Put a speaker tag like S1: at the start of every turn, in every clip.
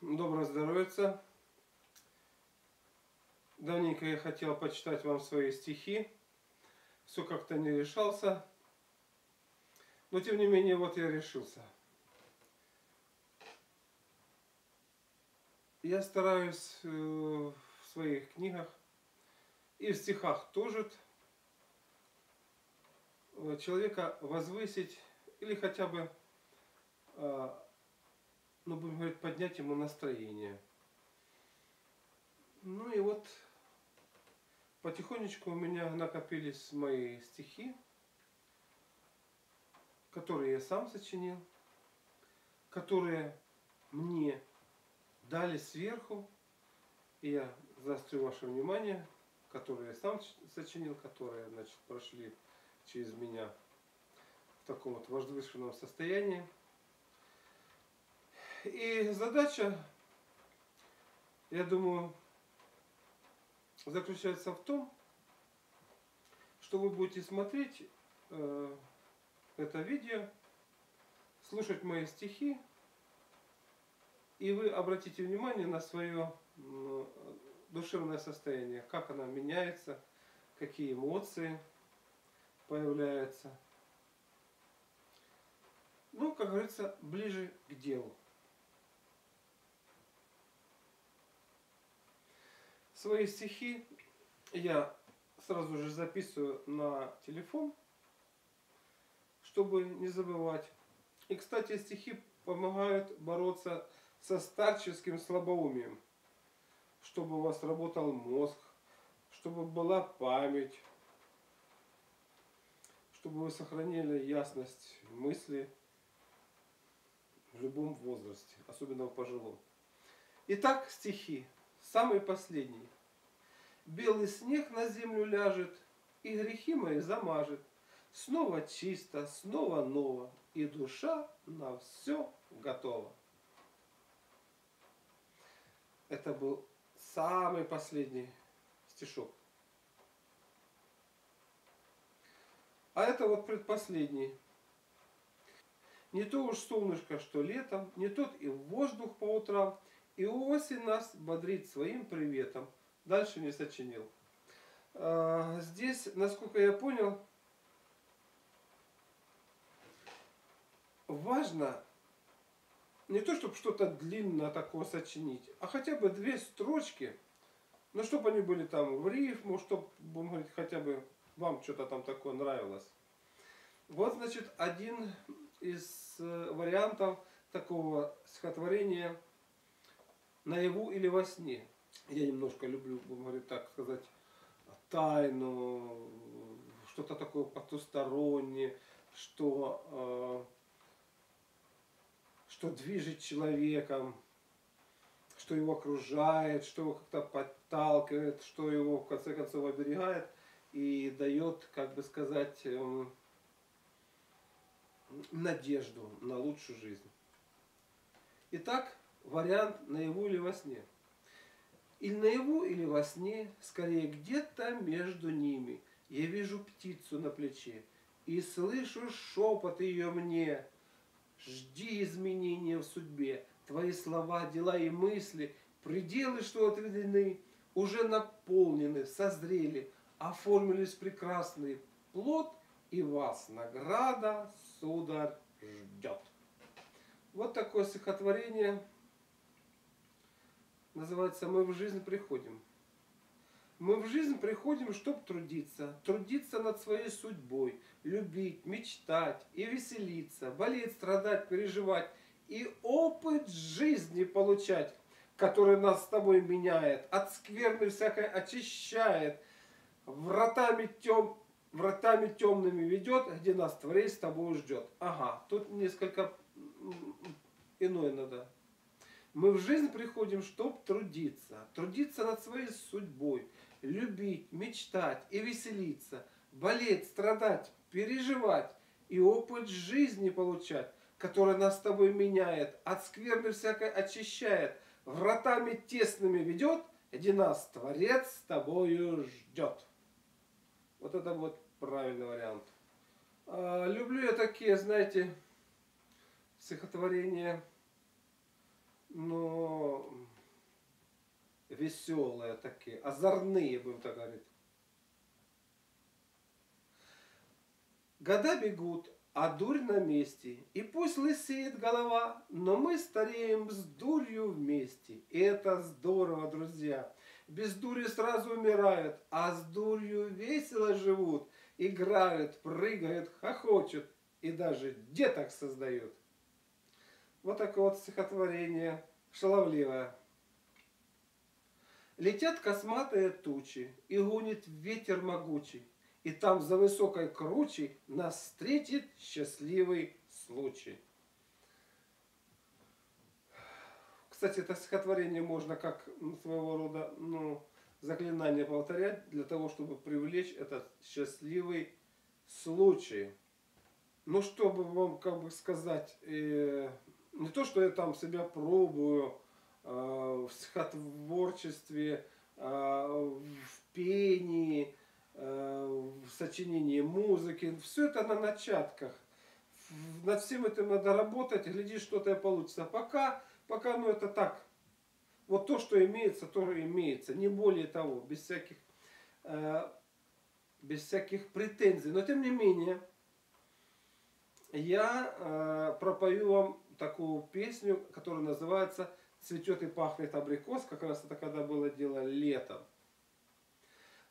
S1: Доброго здоровья. Давненько я хотел почитать вам свои стихи. Все как-то не решался. Но тем не менее, вот я решился. Я стараюсь э, в своих книгах и в стихах тоже э, человека возвысить или хотя бы э, ну, будем говорить, поднять ему настроение. Ну и вот потихонечку у меня накопились мои стихи, которые я сам сочинил, которые мне дали сверху, и я заострю ваше внимание, которые я сам сочинил, которые значит, прошли через меня в таком вот возвышенном состоянии. И задача, я думаю, заключается в том, что вы будете смотреть э, это видео, слушать мои стихи, и вы обратите внимание на свое э, душевное состояние, как оно меняется, какие эмоции появляются. Ну, как говорится, ближе к делу. Свои стихи я сразу же записываю на телефон, чтобы не забывать. И, кстати, стихи помогают бороться со старческим слабоумием, чтобы у вас работал мозг, чтобы была память, чтобы вы сохранили ясность мысли в любом возрасте, особенно в пожилом. Итак, стихи. Самый последний. Белый снег на землю ляжет, и грехи мои замажет. Снова чисто, снова ново, и душа на все готова. Это был самый последний стишок. А это вот предпоследний. Не то уж солнышко, что летом, не тот и воздух по утрам, и осень нас бодрит своим приветом. Дальше не сочинил. А, здесь, насколько я понял, важно не то, чтобы что-то длинное такое сочинить, а хотя бы две строчки, но чтобы они были там в рифму, чтобы, говорить, хотя бы вам что-то там такое нравилось. Вот, значит, один из э, вариантов такого стихотворения – наяву или во сне. Я немножко люблю, говорить так сказать, тайну, что-то такое потустороннее, что, э, что движет человеком, что его окружает, что его как-то подталкивает, что его в конце концов оберегает и дает, как бы сказать, э, надежду на лучшую жизнь. Итак, вариант наяву или во сне. Или наяву, или во сне, скорее где-то между ними. Я вижу птицу на плече и слышу шепот ее мне. Жди изменения в судьбе. Твои слова, дела и мысли, пределы, что отведены, уже наполнены, созрели, оформились прекрасные. Плод и вас награда, сударь, ждет. Вот такое стихотворение называется «Мы в жизнь приходим». Мы в жизнь приходим, чтобы трудиться, трудиться над своей судьбой, любить, мечтать и веселиться, болеть, страдать, переживать и опыт жизни получать, который нас с тобой меняет, от скверны всякой очищает, вратами, тем, вратами темными ведет, где нас Творец с тобой ждет. Ага, тут несколько иное надо мы в жизнь приходим, чтобы трудиться, трудиться над своей судьбой, любить, мечтать и веселиться, болеть, страдать, переживать и опыт жизни получать, который нас с тобой меняет, от скверны всякой очищает, вратами тесными ведет, где нас Творец с тобою ждет. Вот это вот правильный вариант. А, люблю я такие, знаете, стихотворения но веселые такие, озорные, будем так говорить. Года бегут, а дурь на месте. И пусть лысеет голова, но мы стареем с дурью вместе. И это здорово, друзья. Без дури сразу умирают, а с дурью весело живут. Играют, прыгают, хохочут и даже деток создают. Вот такое вот стихотворение шаловливое. Летят косматые тучи, и гонит ветер могучий, и там за высокой кручей нас встретит счастливый случай. Кстати, это стихотворение можно как своего рода ну, заклинание повторять для того, чтобы привлечь этот счастливый случай. Ну, чтобы вам, как бы сказать, э, не то, что я там себя пробую э, в стихотворчестве, э, в пении, э, в сочинении музыки, все это на начатках. Над всем этим надо работать, глядишь, что-то получится. Пока, пока, ну это так, вот то, что имеется, то и имеется, не более того, без всяких, э, без всяких претензий. Но тем не менее, я э, пропою вам такую песню, которая называется «Цветет и пахнет абрикос». Как раз это когда было дело летом.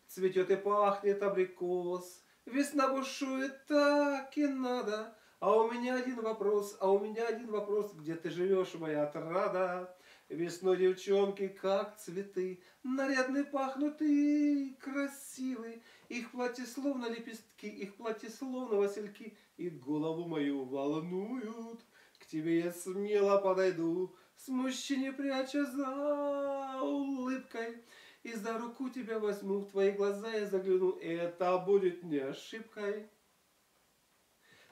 S1: Цветет и пахнет абрикос, весна бушует так и надо. А у меня один вопрос, а у меня один вопрос, где ты живешь, моя отрада? Весной девчонки, как цветы, нарядные пахнут и красивые. Их платье словно лепестки, их платье словно васильки, и голову мою волнуют. Тебе я смело подойду, смущение пряча за улыбкой. И за руку тебя возьму, в твои глаза я загляну, это будет не ошибкой.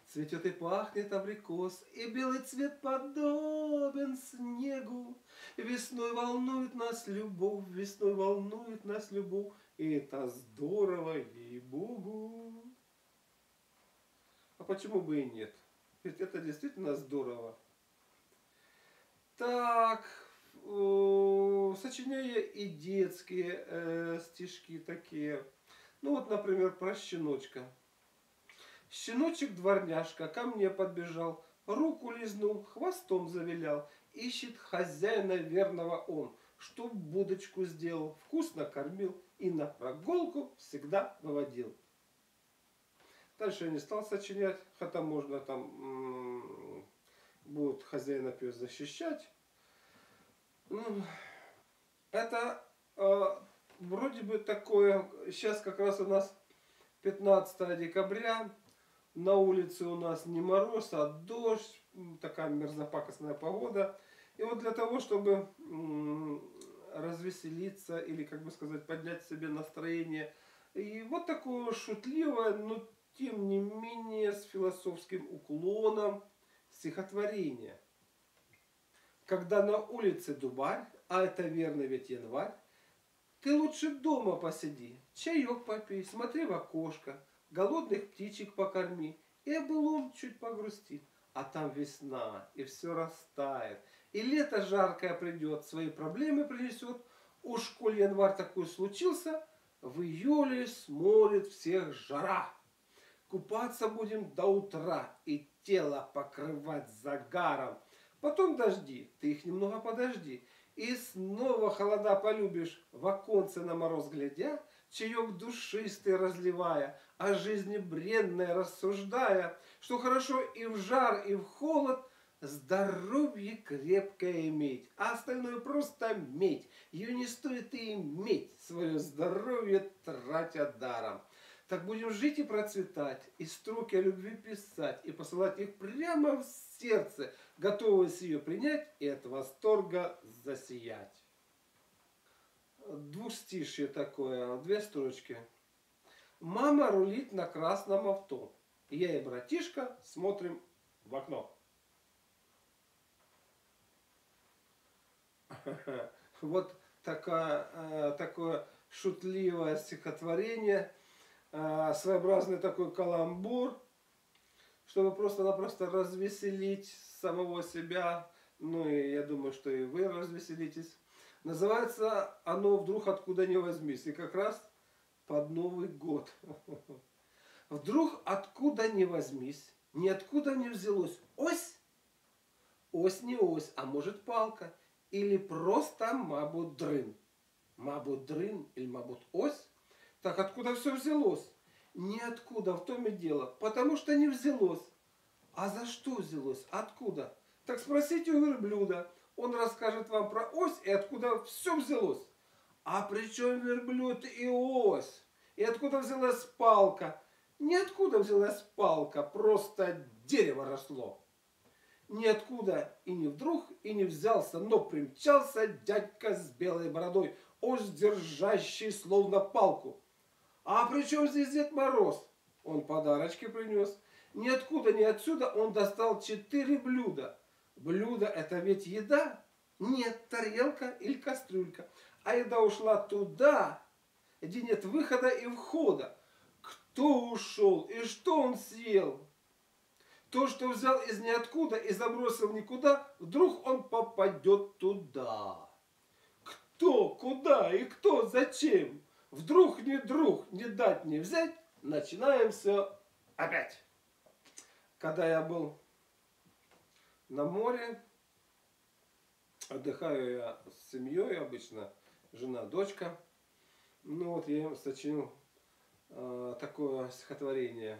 S1: Цветет и пахнет абрикос, и белый цвет подобен снегу. Весной волнует нас любовь, весной волнует нас любовь, и это здорово, ей-богу. А почему бы и нет? Ведь это действительно здорово. Так, сочиняя и детские э, стишки такие. Ну вот, например, про щеночка. Щеночек-дворняжка ко мне подбежал, руку лизнул, хвостом завилял. Ищет хозяина верного он, чтоб будочку сделал, вкусно кормил и на прогулку всегда выводил. Дальше я не стал сочинять, хотя можно там будет хозяина пес защищать. Ну, это э, вроде бы такое, сейчас как раз у нас 15 декабря, на улице у нас не мороз, а дождь, такая мерзопакостная погода. И вот для того, чтобы развеселиться или, как бы сказать, поднять себе настроение, и вот такое шутливое, но тем не менее с философским уклоном стихотворение. Когда на улице дубарь, а это верно ведь январь, ты лучше дома посиди, чаек попей, смотри в окошко, голодных птичек покорми, и о чуть погрусти. А там весна, и все растает, и лето жаркое придет, свои проблемы принесет. Уж коль январь такой случился, в июле сморит всех жара. Купаться будем до утра и тело покрывать загаром. Потом дожди, ты их немного подожди. И снова холода полюбишь, в оконце на мороз глядя, чаек душистый разливая, о жизни бренной рассуждая, что хорошо и в жар, и в холод здоровье крепкое иметь, а остальное просто медь. Ее не стоит и иметь, свое здоровье тратя даром. Так будем жить и процветать, и строки о любви писать, и посылать их прямо в сердце, готовность ее принять и от восторга засиять. Двустишье такое, две строчки. Мама рулит на красном авто. Я и братишка смотрим в окно. Вот такое, э, такое шутливое стихотворение, своеобразный такой каламбур, чтобы просто-напросто развеселить самого себя. Ну и я думаю, что и вы развеселитесь. Называется оно «Вдруг откуда не возьмись». И как раз под Новый год. Вдруг откуда не возьмись, ниоткуда не взялось ось. Ось не ось, а может палка. Или просто мабут дрын. Мабут дрын или мабут ось. Так откуда все взялось? Ниоткуда, в том и дело. Потому что не взялось. А за что взялось? Откуда? Так спросите у верблюда. Он расскажет вам про ось и откуда все взялось. А при чем верблюд и ось? И откуда взялась палка? Ниоткуда взялась палка, просто дерево росло. Ниоткуда и не вдруг, и не взялся, но примчался дядька с белой бородой, ось держащий словно палку. А при чем здесь Дед Мороз? Он подарочки принес. Ниоткуда, ни отсюда он достал четыре блюда. Блюдо это ведь еда? Нет, тарелка или кастрюлька. А еда ушла туда, где нет выхода и входа. Кто ушел и что он съел? То, что взял из ниоткуда и забросил никуда, вдруг он попадет туда. Кто, куда и кто, зачем? Вдруг не друг, не дать, не взять, начинаем все опять. Когда я был на море, отдыхаю я с семьей обычно, жена, дочка. Ну вот я им сочинил э, такое стихотворение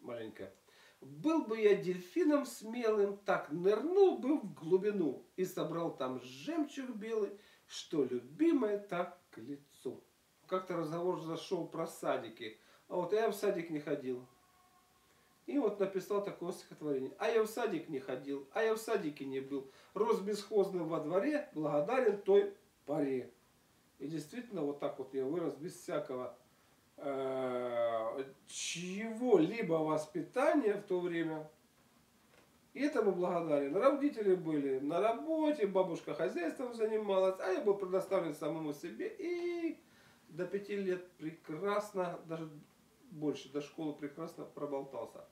S1: маленькое. Был бы я дельфином смелым, так нырнул бы в глубину и собрал там жемчуг белый, что любимое так к лицу. Как-то разговор зашел про садики. А вот я в садик не ходил. И вот написал такое стихотворение. А я в садик не ходил, а я в садике не был. Рос бесхозным во дворе, благодарен той паре. И действительно, вот так вот я вырос без всякого э, чего-либо воспитания в то время. И этому благодарен. Родители были на работе, бабушка хозяйством занималась, а я был предоставлен самому себе. И до пяти лет прекрасно, даже больше, до школы прекрасно проболтался.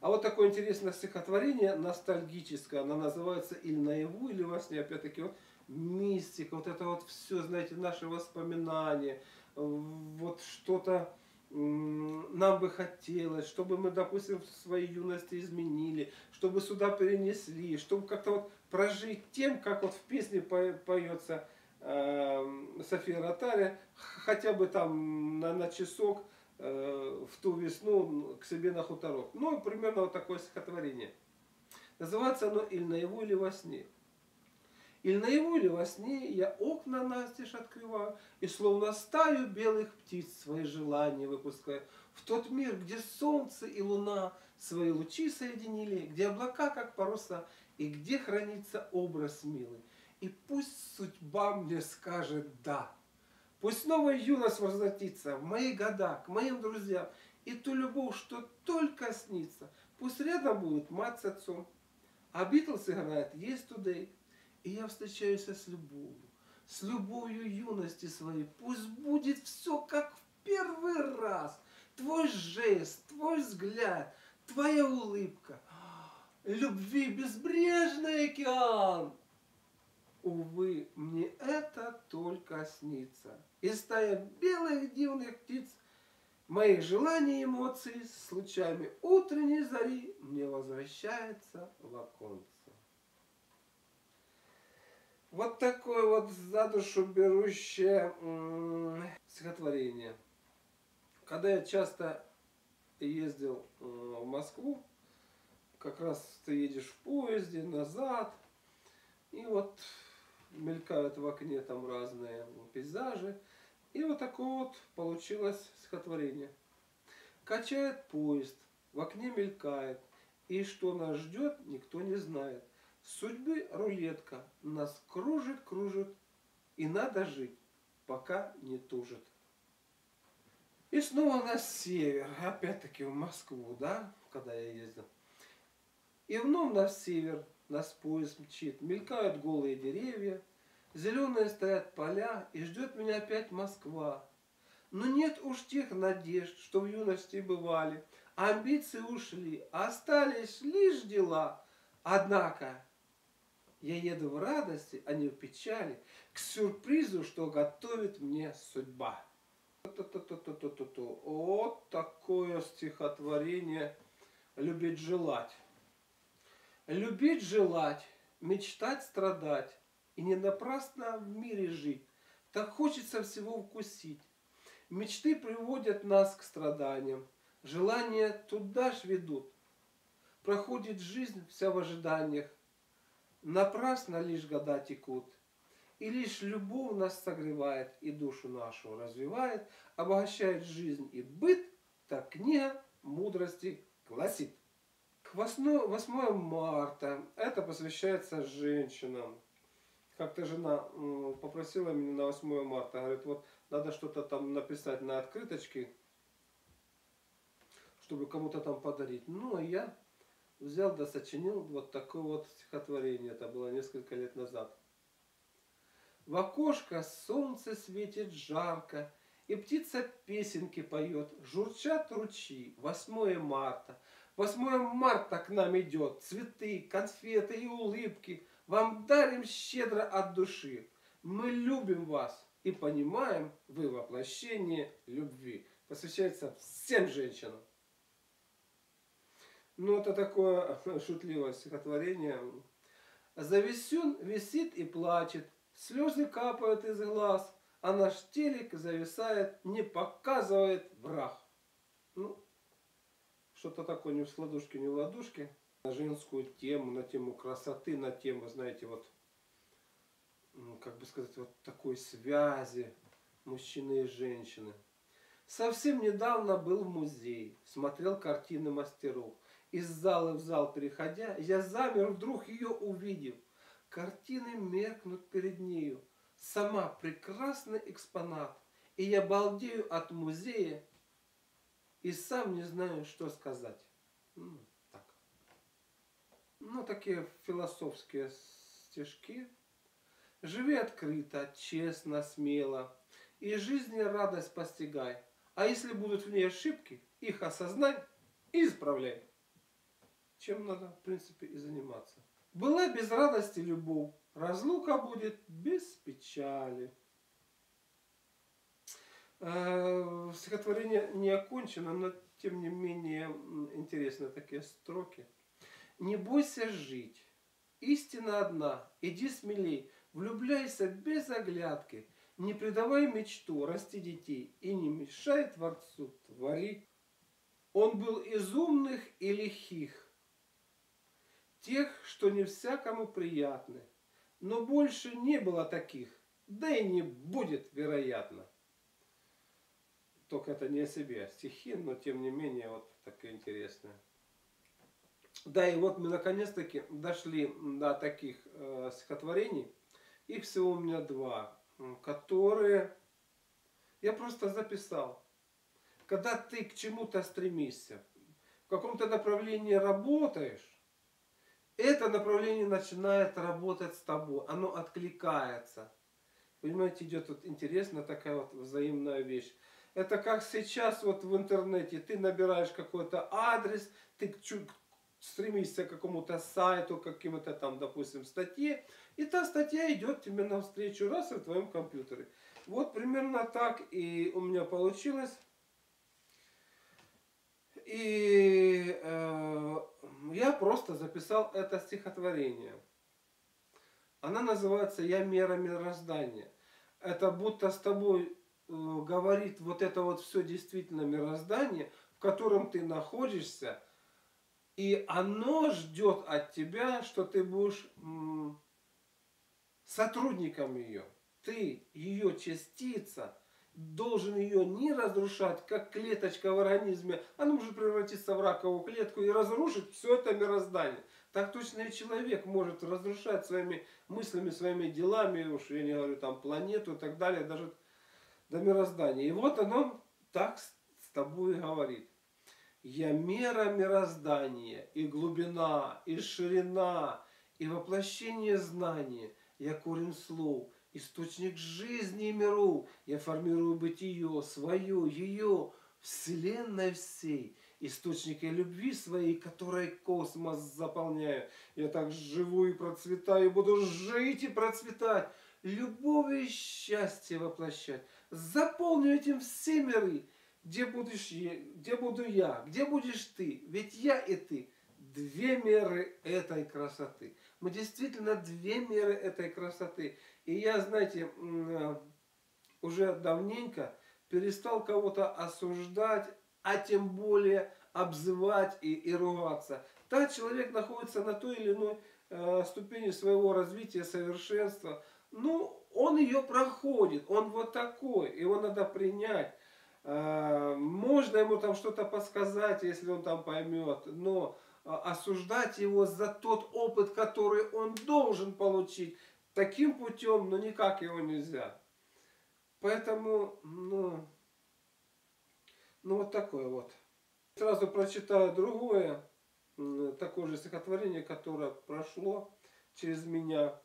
S1: А вот такое интересное стихотворение, ностальгическое, оно называется «Или наяву, или во сне». Опять-таки, вот мистика, вот это вот все, знаете, наши воспоминания, вот что-то нам бы хотелось, чтобы мы, допустим, в своей юности изменили, чтобы сюда перенесли, чтобы как-то вот прожить тем, как вот в песне поется София Ротаря, хотя бы там на, на часок э, в ту весну к себе на хуторок. Ну, примерно вот такое стихотворение. Называется оно «Или наяву, или во сне». Или наяву, или во сне я окна настежь открываю, И словно стаю белых птиц свои желания выпускаю. В тот мир, где солнце и луна свои лучи соединили, Где облака, как паруса, и где хранится образ милый. И пусть судьба мне скажет «да». Пусть новая юность возвратится в мои года, к моим друзьям, и ту любовь, что только снится. Пусть рядом будут мать с отцом, а Битлз играет «Есть Today». И я встречаюсь с любовью, с любовью юности своей. Пусть будет все как в первый раз. Твой жест, твой взгляд, твоя улыбка. Любви безбрежный океан. Увы, мне это только снится. И стая белых дивных птиц, моих желаний и эмоций с лучами утренней зари мне возвращается в оконце. Вот такое вот за душу берущее стихотворение. Когда я часто ездил в Москву, как раз ты едешь в поезде назад, и вот мелькают в окне там разные пейзажи, и вот такое вот получилось стихотворение. Качает поезд, в окне мелькает, и что нас ждет, никто не знает. Судьбы рулетка нас кружит, кружит, и надо жить, пока не тужит. И снова на север, опять-таки в Москву, да, когда я ездил. И вновь на север нас поезд мчит, мелькают голые деревья, зеленые стоят поля, и ждет меня опять Москва. Но нет уж тех надежд, что в юности бывали, амбиции ушли, остались лишь дела. Однако Я еду в радости, а не в печали, к сюрпризу, что готовит мне судьба. Вот такое стихотворение «Любить желать». Любить желать, мечтать страдать, и не напрасно в мире жить. Так хочется всего вкусить. Мечты приводят нас к страданиям, желания туда ж ведут. Проходит жизнь вся в ожиданиях, напрасно лишь года текут. И лишь любовь нас согревает и душу нашу развивает, обогащает жизнь и быт, так книга мудрости гласит. 8 марта, это посвящается женщинам. Как-то жена попросила меня на 8 марта, говорит, вот надо что-то там написать на открыточке, чтобы кому-то там подарить. Ну, а я взял да сочинил вот такое вот стихотворение, это было несколько лет назад. В окошко солнце светит жарко, И птица песенки поет, Журчат ручьи, 8 марта. 8 марта к нам идет, Цветы, конфеты и улыбки Вам дарим щедро от души. Мы любим вас и понимаем, вы воплощение любви. Посвящается всем женщинам. Ну, это такое шутливое стихотворение. Зависюн висит и плачет, Слезы капают из глаз, а наш телек зависает, не показывает враг. Ну, что-то такое не в сладушке, не в ладушке. На женскую тему, на тему красоты, на тему, знаете, вот, как бы сказать, вот такой связи мужчины и женщины. Совсем недавно был в музее, смотрел картины мастеров. Из зала в зал переходя, я замер, вдруг ее увидев. Картины меркнут перед нею. Сама прекрасный экспонат. И я балдею от музея и сам не знаю, что сказать. Ну, так. Ну, такие философские стишки. Живи открыто, честно, смело, и жизни радость постигай. А если будут в ней ошибки, их осознай и исправляй. Чем надо, в принципе, и заниматься. Была без радости любовь, разлука будет без печали. Э, стихотворение не окончено, но тем не менее интересны такие строки. Не бойся жить, истина одна, иди смелей, влюбляйся без оглядки, не предавай мечту расти детей и не мешай Творцу, твори. Он был из умных и лихих, тех, что не всякому приятны. Но больше не было таких, да и не будет, вероятно. Только это не о себе, а стихи, но тем не менее вот такое интересное. Да, и вот мы наконец-таки дошли до таких э, стихотворений. Их всего у меня два, которые я просто записал. Когда ты к чему-то стремишься, в каком-то направлении работаешь, это направление начинает работать с тобой, оно откликается. Понимаете, идет вот интересная такая вот взаимная вещь. Это как сейчас вот в интернете, ты набираешь какой-то адрес, ты стремишься к какому-то сайту, к каким-то там, допустим, статье, и та статья идет тебе навстречу раз в твоем компьютере. Вот примерно так и у меня получилось. И э, я просто записал это стихотворение. Она называется «Я мера мироздания». Это будто с тобой говорит вот это вот все действительно мироздание, в котором ты находишься, и оно ждет от тебя, что ты будешь сотрудником ее. Ты ее частица – должен ее не разрушать, как клеточка в организме. Она может превратиться в раковую клетку и разрушить все это мироздание. Так точно и человек может разрушать своими мыслями, своими делами, уж я не говорю там планету и так далее, даже до мироздания. И вот оно так с тобой говорит. Я мера мироздания, и глубина, и ширина, и воплощение знания. Я корень слов, источник жизни и миру. Я формирую бытие, свое, ее, вселенной всей. источники любви своей, которой космос заполняю. Я так живу и процветаю, буду жить и процветать, любовь и счастье воплощать. Заполню этим все миры, где, будешь где буду я, где будешь ты, ведь я и ты две меры этой красоты. Мы действительно две меры этой красоты. И я, знаете, э, уже давненько перестал кого-то осуждать, а тем более обзывать и, и ругаться. Да, человек находится на той или иной э, ступени своего развития, совершенства. Ну, он ее проходит, он вот такой, его надо принять. Э, можно ему там что-то подсказать, если он там поймет, но э, осуждать его за тот опыт, который он должен получить, таким путем, ну никак его нельзя. Поэтому, ну, ну вот такое вот. Сразу прочитаю другое, такое же стихотворение, которое прошло через меня.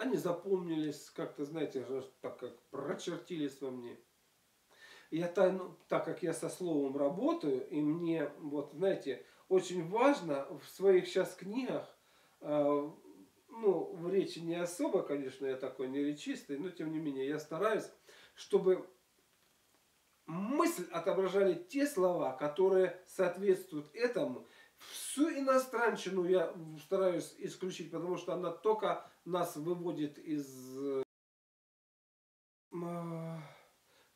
S1: Они запомнились, как-то, знаете, так как прочертились во мне. Я тайну, так как я со словом работаю, и мне, вот, знаете, очень важно в своих сейчас книгах, э, ну, в речи не особо, конечно, я такой не речистый, но тем не менее я стараюсь, чтобы мысль отображали те слова, которые соответствуют этому. Всю иностранщину я стараюсь исключить, потому что она только нас выводит из... А,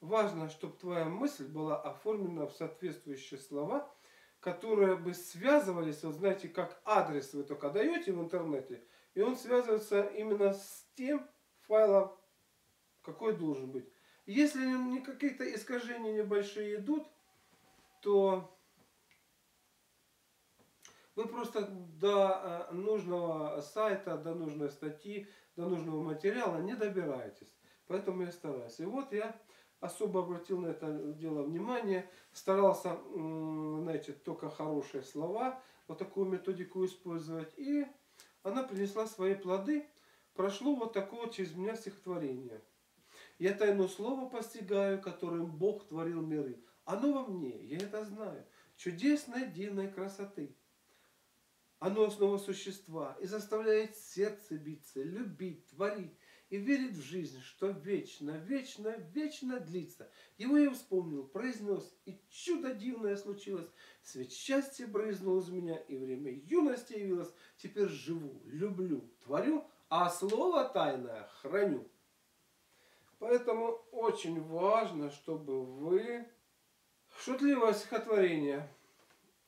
S1: важно, чтобы твоя мысль была оформлена в соответствующие слова, которые бы связывались, вот знаете, как адрес вы только даете в интернете, и он связывается именно с тем файлом, какой должен быть. Если какие-то искажения небольшие идут, то вы просто до э, нужного сайта, до нужной статьи, до нужного материала не добираетесь. Поэтому я стараюсь. И вот я особо обратил на это дело внимание, старался, знаете, только хорошие слова, вот такую методику использовать. И она принесла свои плоды. Прошло вот такое через меня стихотворение. Я тайну слова постигаю, которым Бог творил миры. Оно во мне, я это знаю. Чудесной, дивной красоты. Оно основа существа и заставляет сердце биться, любить, творить и верить в жизнь, что вечно, вечно, вечно длится. Его я вспомнил, произнес, и чудо дивное случилось. Свет счастья брызнул из меня, и время юности явилось. Теперь живу, люблю, творю, а слово тайное храню. Поэтому очень важно, чтобы вы... Шутливое стихотворение.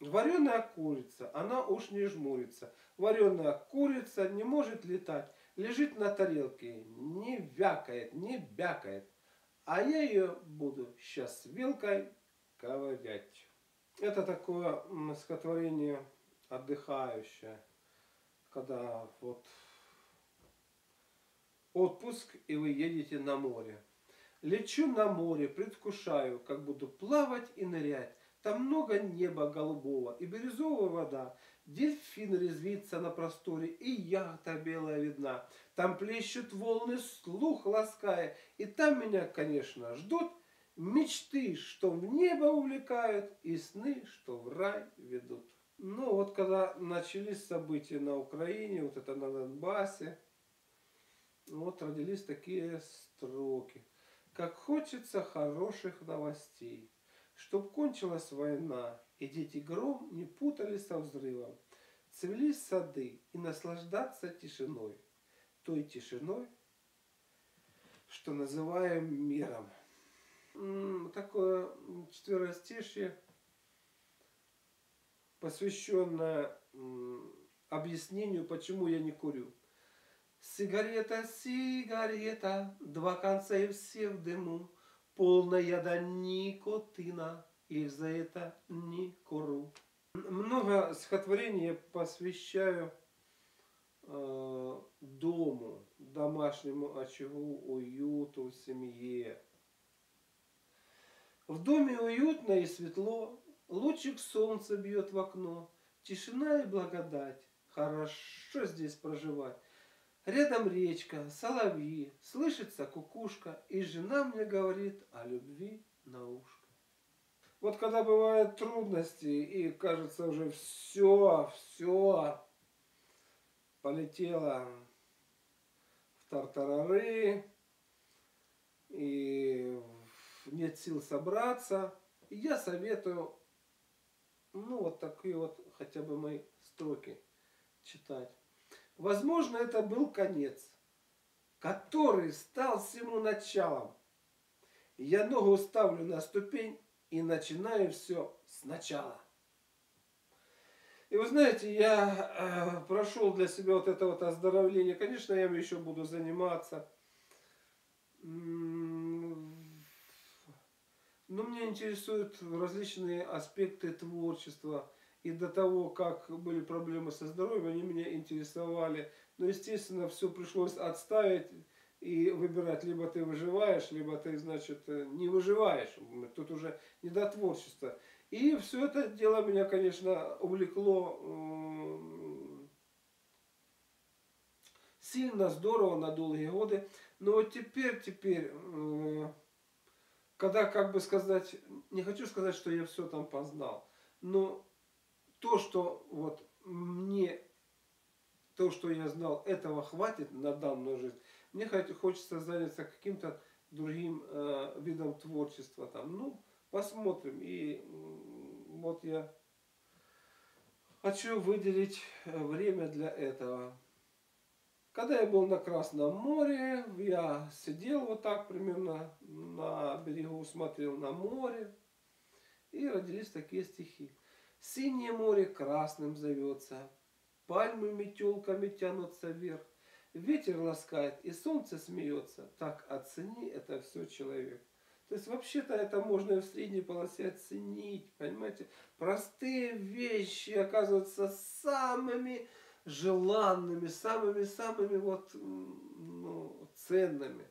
S1: Вареная курица, она уж не жмурится. Вареная курица не может летать. Лежит на тарелке, не вякает, не бякает. А я ее буду сейчас вилкой ковырять. Это такое стихотворение отдыхающее. Когда вот отпуск, и вы едете на море. Лечу на море, предвкушаю, как буду плавать и нырять. Там много неба голубого и бирюзовая вода. Дельфин резвится на просторе, и яхта белая видна. Там плещут волны, слух лаская. И там меня, конечно, ждут мечты, что в небо увлекают, и сны, что в рай ведут. Ну вот когда начались события на Украине, вот это на Донбассе, вот родились такие строки. Как хочется хороших новостей, чтоб кончилась война, и дети гром не путались со взрывом. Цвели сады и наслаждаться тишиной, той тишиной, что называем миром. Такое четверостишье, посвященное объяснению, почему я не курю. Сигарета, сигарета, два конца и все в дыму, полная яда никотина, и за это не куру. Много стихотворений я посвящаю э, дому, домашнему очагу, уюту, семье. В доме уютно и светло, лучик солнца бьет в окно, тишина и благодать, хорошо здесь проживать. Рядом речка, соловьи, слышится кукушка, и жена мне говорит о любви на ушко. Вот когда бывают трудности и кажется уже все, все полетело в тартарары, и нет сил собраться, я советую, ну, вот такие вот хотя бы мои строки читать. Возможно, это был конец, который стал всему началом. Я ногу ставлю на ступень и начинаю все сначала. И вы знаете, я э, прошел для себя вот это вот оздоровление. Конечно, я им еще буду заниматься. Но меня интересуют различные аспекты творчества. И до того, как были проблемы со здоровьем, они меня интересовали. Но, естественно, все пришлось отставить и выбирать, либо ты выживаешь, либо ты, значит, не выживаешь. Тут уже не до творчества. И все это дело меня, конечно, увлекло сильно, здорово, на долгие годы. Но вот теперь, теперь когда, как бы сказать, не хочу сказать, что я все там познал, но то, что вот мне, то, что я знал, этого хватит на данную жизнь, мне хочется заняться каким-то другим э, видом творчества там. Ну, посмотрим. И вот я хочу выделить время для этого. Когда я был на Красном море, я сидел вот так примерно на берегу, смотрел на море, и родились такие стихи. Синее море красным зовется, пальмы метелками тянутся вверх, ветер ласкает и солнце смеется, так оцени это все человек. То есть вообще-то это можно в средней полосе оценить, понимаете? Простые вещи оказываются самыми желанными, самыми-самыми вот, ну, ценными.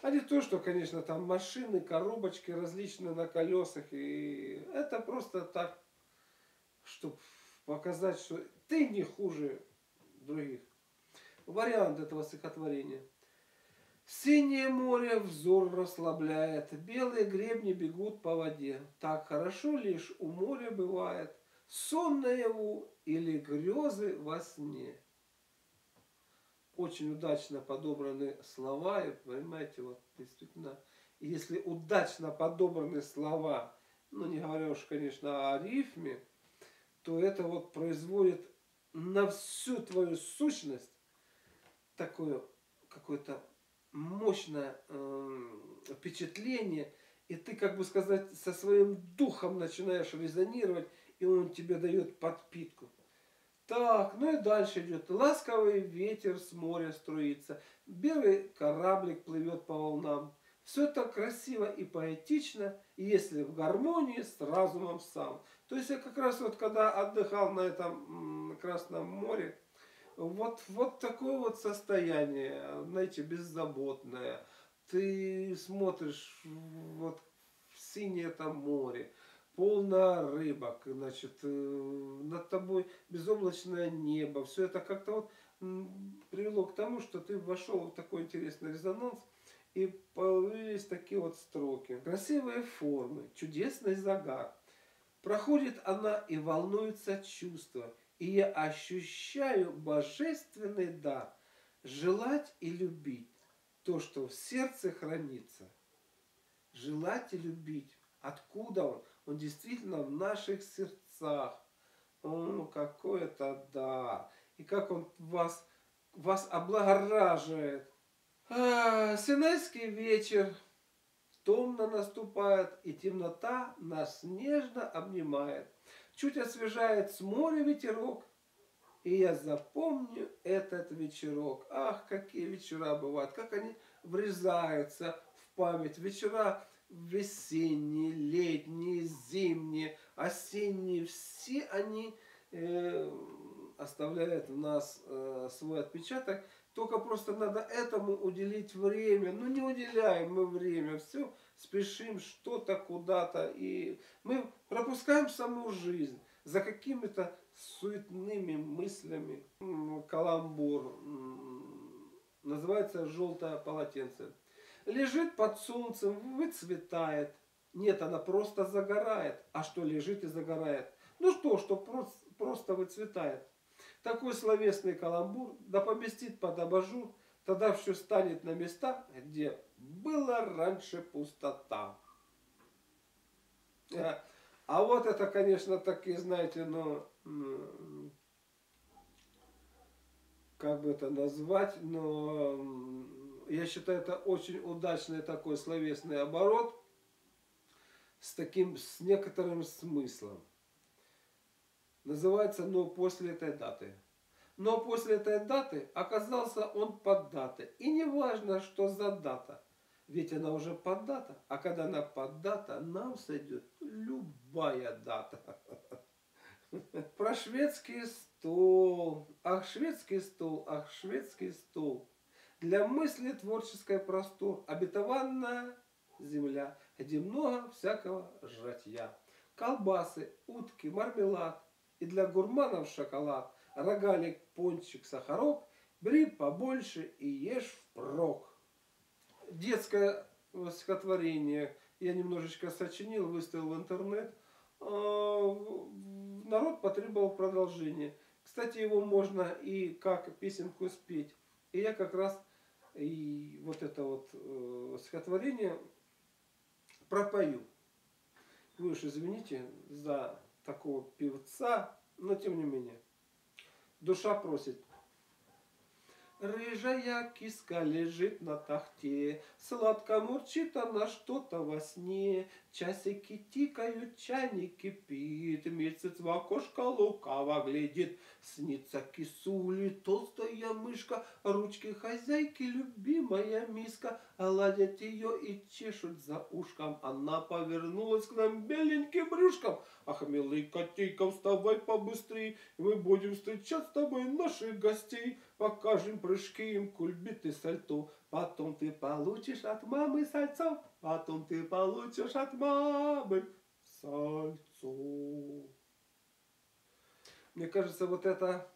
S1: А не то, что, конечно, там машины, коробочки различные на колесах. И это просто так, чтобы показать, что ты не хуже других. Вариант этого стихотворения. Синее море взор расслабляет, белые гребни бегут по воде. Так хорошо лишь у моря бывает, сон наяву или грезы во сне. Очень удачно подобраны слова, и понимаете, вот действительно, если удачно подобраны слова, ну не говоря уж, конечно, о рифме, то это вот производит на всю твою сущность такое какое-то мощное э, впечатление, и ты, как бы сказать, со своим духом начинаешь резонировать, и он тебе дает подпитку. Так, ну и дальше идет. Ласковый ветер с моря струится. Белый кораблик плывет по волнам. Все это красиво и поэтично, если в гармонии с разумом сам. То есть я как раз вот когда отдыхал на этом Красном море, вот, вот такое вот состояние, знаете, беззаботное. Ты смотришь вот в синее там море, полно рыбок, значит, э, над тобой безоблачное небо. Все это как-то вот привело к тому, что ты вошел в такой интересный резонанс, и появились такие вот строки. Красивые формы, чудесный загар. Проходит она и волнуется чувство, и я ощущаю божественный дар желать и любить то, что в сердце хранится. Желать и любить. Откуда он? Он действительно в наших сердцах. О, какой это дар. И как он вас, вас облагораживает. А, Синайский вечер томно наступает, и темнота нас нежно обнимает. Чуть освежает с моря ветерок, и я запомню этот вечерок. Ах, какие вечера бывают, как они врезаются в память. Вечера весенние, летние, зимние, осенние, все они э, оставляют в нас э, свой отпечаток. Только просто надо этому уделить время. Ну не уделяем мы время, все спешим что-то куда-то. И мы пропускаем саму жизнь за какими-то суетными мыслями. Каламбур. Называется «Желтое полотенце» лежит под солнцем, выцветает, Нет, она просто загорает. А что лежит и загорает? Ну что, что просто, просто выцветает. Такой словесный каламбур да поместит под абажур, тогда все станет на места, где была раньше пустота. А, а вот это, конечно, такие, знаете, ну, как бы это назвать, но я считаю, это очень удачный такой словесный оборот с таким, с некоторым смыслом. Называется «Но после этой даты». Но после этой даты оказался он под датой. И не важно, что за дата. Ведь она уже под дата. А когда она под дата, нам сойдет любая дата. Про шведский стол. Ах, шведский стол, ах, шведский стол. Для мысли творческой простор. Обетованная земля, где много всякого жратья. Колбасы, утки, мармелад. И для гурманов шоколад рогалик, пончик, сахарок, бери побольше и ешь впрок. Детское стихотворение я немножечко сочинил, выставил в интернет. А, народ потребовал продолжения. Кстати, его можно и как песенку спеть. И я как раз и вот это вот э, стихотворение пропою. Вы уж извините за такого певца, но тем не менее. Душа просит. Рыжая киска лежит на тахте, Сладко мурчит она что-то во сне. Часики тикают, чайник кипит, Месяц в окошко лукаво глядит. Снится кисули, толстая мышка, Ручки хозяйки, любимая миска, Ладят ее и чешут за ушком. Она повернулась к нам беленьким брюшком. Ах, милый котейка, вставай побыстрей, Мы будем встречать с тобой наших гостей. Покажем прыжки им, кульбиты, сальто. Потом ты получишь от мамы сальцо, Потом ты получишь от мамы сальцо. Мне кажется, вот это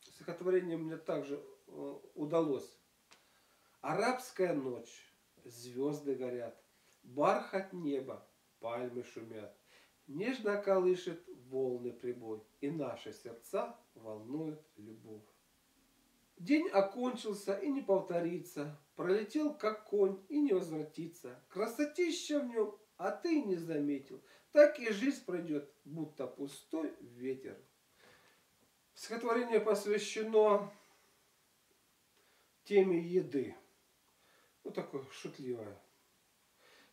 S1: стихотворение мне также э, удалось. Арабская ночь, звезды горят, Бархат неба, пальмы шумят, Нежно колышет волны прибой, И наши сердца волнует любовь. День окончился и не повторится, Пролетел, как конь, и не возвратится. Красотища в нем, а ты не заметил. Так и жизнь пройдет, будто пустой ветер. Стихотворение посвящено теме еды. Ну, такое шутливое.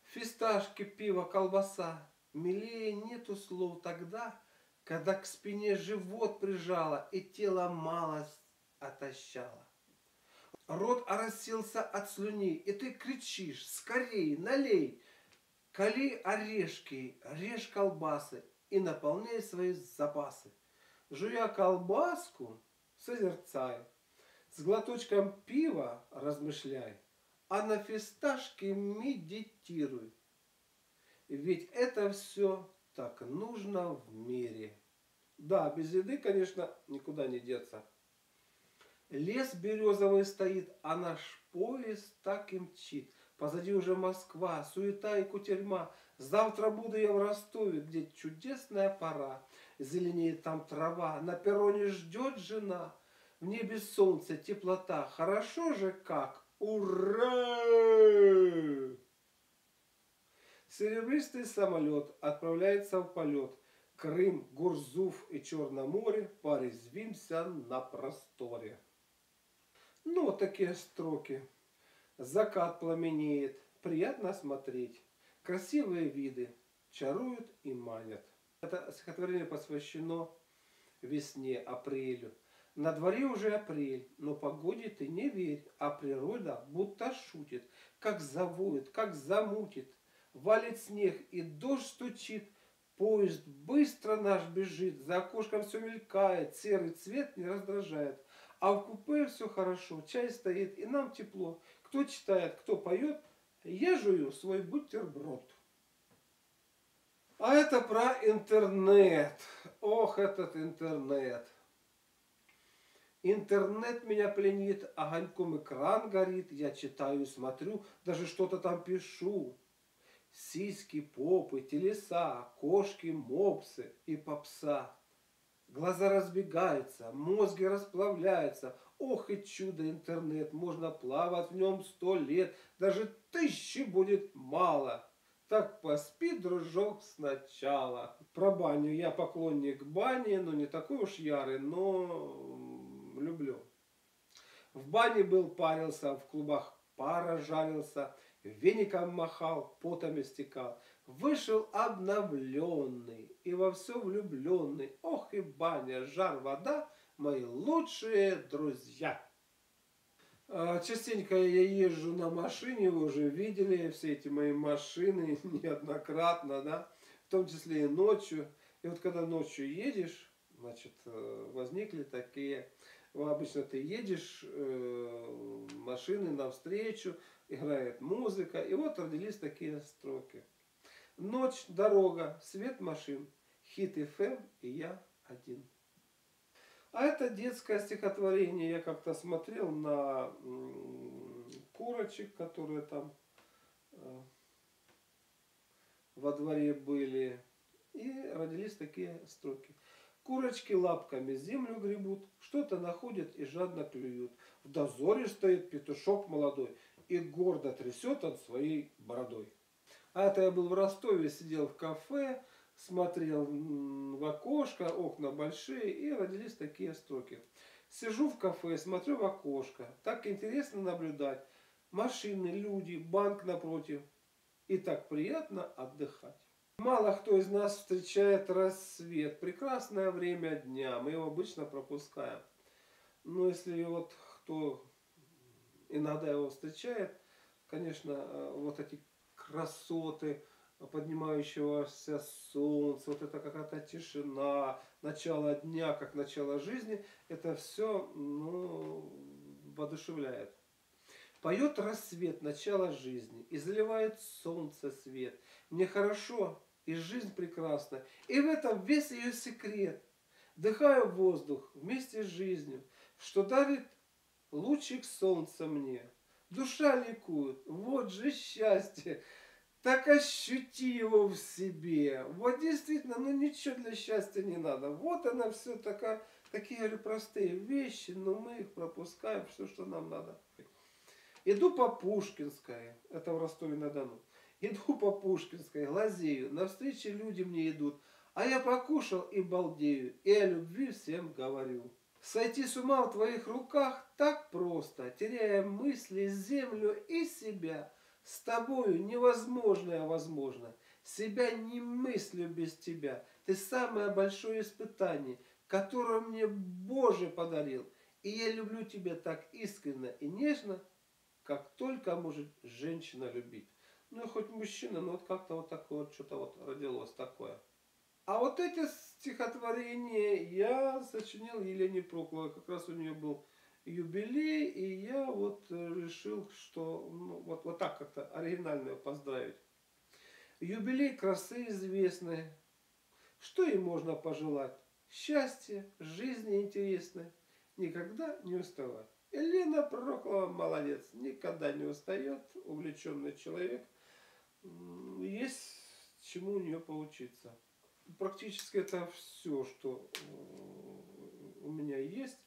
S1: Фисташки, пиво, колбаса. Милее нету слов тогда, когда к спине живот прижала и тело малость отощало. Рот оросился от слюней, и ты кричишь, скорей, налей, кали орешки, режь колбасы и наполняй свои запасы. Жуя колбаску, созерцай, с глоточком пива размышляй, а на фисташке медитируй. Ведь это все так нужно в мире. Да, без еды, конечно, никуда не деться. Лес березовый стоит, а наш поезд так и мчит. Позади уже Москва, суета и кутерьма. Завтра буду я в Ростове, где чудесная пора. Зеленеет там трава, на перроне ждет жена. В небе солнце, теплота, хорошо же как. Ура! Серебристый самолет отправляется в полет. Крым, Гурзуф и Черное море порезвимся на просторе. Ну, вот такие строки. Закат пламенеет, приятно смотреть. Красивые виды чаруют и манят. Это стихотворение посвящено весне, апрелю. На дворе уже апрель, но погоде ты не верь, а природа будто шутит, как завоет, как замутит. Валит снег и дождь стучит, поезд быстро наш бежит, за окошком все мелькает, серый цвет не раздражает. А в купе все хорошо, чай стоит, и нам тепло. Кто читает, кто поет, я жую свой бутерброд. А это про интернет. Ох, этот интернет. Интернет меня пленит, огоньком экран горит, я читаю, смотрю, даже что-то там пишу. Сиськи, попы, телеса, кошки, мопсы и попса. Глаза разбегаются, мозги расплавляются. Ох и чудо интернет, можно плавать в нем сто лет, даже тысячи будет мало. Так поспи, дружок, сначала. Про баню. Я поклонник бани, но не такой уж ярый, но люблю. В бане был, парился, в клубах пара жарился, веником махал, потом истекал. Вышел обновленный и во все влюбленный. Ох и баня, жар, вода, мои лучшие друзья. А, частенько я езжу на машине, вы уже видели все эти мои машины неоднократно, да, в том числе и ночью. И вот когда ночью едешь, значит, э, возникли такие, обычно ты едешь, э, машины навстречу, играет музыка, и вот родились такие строки. Ночь, дорога, свет машин, хит и фэм, и я один. А это детское стихотворение. Я как-то смотрел на курочек, которые там э, во дворе были. И родились такие строки. Курочки лапками землю гребут, что-то находят и жадно клюют. В дозоре стоит петушок молодой и гордо трясет он своей бородой. А это я был в Ростове, сидел в кафе, смотрел в окошко, окна большие, и родились такие строки. Сижу в кафе, смотрю в окошко. Так интересно наблюдать. Машины, люди, банк напротив. И так приятно отдыхать. Мало кто из нас встречает рассвет. Прекрасное время дня. Мы его обычно пропускаем. Но если вот кто иногда его встречает, конечно, э, вот эти красоты поднимающегося солнца, вот это какая-то тишина, начало дня, как начало жизни, это все ну, воодушевляет. Поет рассвет, начало жизни, и заливает солнце свет. Мне хорошо, и жизнь прекрасна. И в этом весь ее секрет. Дыхаю воздух вместе с жизнью, что дарит лучик солнца мне. Душа ликует, вот же счастье, так ощути его в себе. Вот действительно, ну ничего для счастья не надо. Вот она все такая, такие говорю, простые вещи, но мы их пропускаем, все, что нам надо. Иду по Пушкинской, это в Ростове-на-Дону. Иду по Пушкинской, глазею, навстречу люди мне идут, а я покушал и балдею, и о любви всем говорю. Сойти с ума в твоих руках так просто, теряя мысли, землю и себя – с тобою невозможное возможно. Себя не мыслю без тебя. Ты самое большое испытание, которое мне Боже подарил. И я люблю тебя так искренне и нежно, как только может женщина любить. Ну, хоть мужчина, но вот как-то вот такое вот что-то вот родилось такое. А вот эти стихотворения я сочинил Елене Прокловой. Как раз у нее был юбилей, и я вот э, решил, что ну, вот, вот так как-то оригинально ее поздравить. Юбилей красы известный. Что ей можно пожелать? Счастье, жизни интересной, никогда не уставать. Елена Проклова молодец, никогда не устает, увлеченный человек. Есть чему у нее поучиться. Практически это все, что э, у меня есть.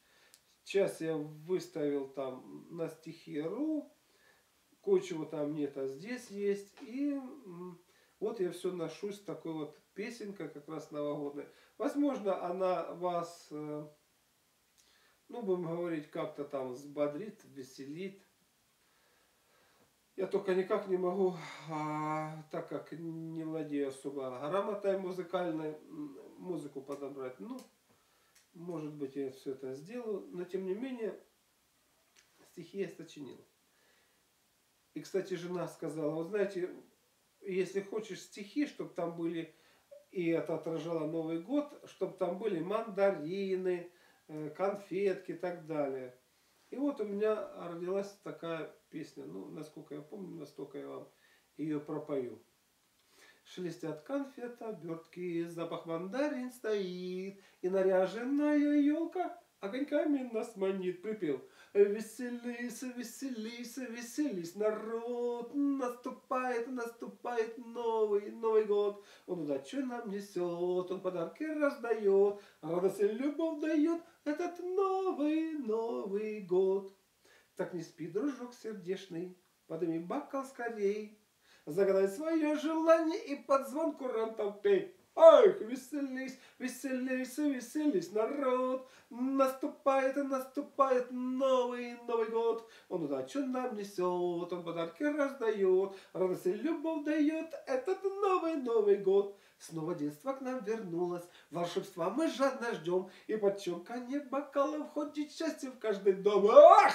S1: Сейчас я выставил там на стихи.ру, кое-чего там нет, а здесь есть. И вот я все ношусь такой вот песенкой, как раз новогодной. Возможно, она вас, э, ну, будем говорить, как-то там взбодрит, веселит. Я только никак не могу, а, так как не владею особо грамотой музыкальной, музыку подобрать. Ну, может быть, я все это сделаю, но тем не менее, стихи я сочинил. И, кстати, жена сказала, вот знаете, если хочешь стихи, чтобы там были, и это отражало Новый год, чтобы там были мандарины, э, конфетки и так далее. И вот у меня родилась такая песня, ну, насколько я помню, настолько я вам ее пропою. Шелестят конфет, обертки, запах мандарин стоит, И наряженная елка огоньками нас манит. Припев. Веселись, веселись, веселись, народ, наступает, наступает Новый, Новый год. Он удачу нам несет, он подарки раздает, радость и любовь дает этот Новый, Новый год. Так не спи, дружок сердечный, подними бокал скорей, загадай свое желание и под звон курантов пей. Ах, веселись, веселись, веселись, народ. Наступает наступает новый, Новый год. Он удачу нам несет, он подарки раздает, радость и любовь дает этот новый, Новый год. Снова детство к нам вернулось, волшебства мы жадно ждем, и под чоканье бокалов входит счастье в каждый дом. Ах!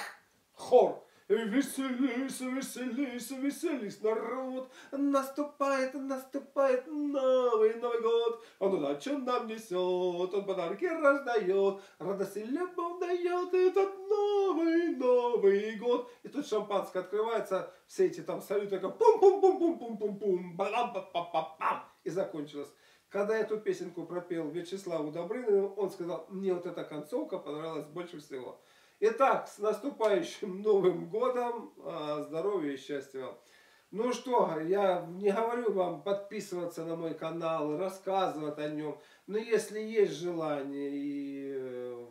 S1: Хор! Веселись, веселись, веселись, народ. Наступает, наступает новый Новый год. Он удачу нам несет, он подарки раздает, радость и любовь дает этот новый Новый год. И тут шампанское открывается, все эти там салюты, как пум-пум-пум-пум-пум-пум-пум, балам па па па пам и закончилось. Когда эту песенку пропел Вячеславу Добрынину, он сказал, мне вот эта концовка понравилась больше всего. Итак, с наступающим Новым Годом, а, здоровья и счастья вам. Ну что, я не говорю вам подписываться на мой канал, рассказывать о нем, но если есть желание и, э,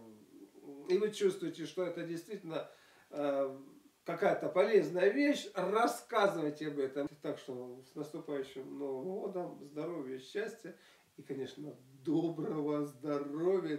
S1: и вы чувствуете, что это действительно э, какая-то полезная вещь, рассказывайте об этом. Так что с наступающим Новым Годом, здоровья, счастья и, конечно, доброго здоровья.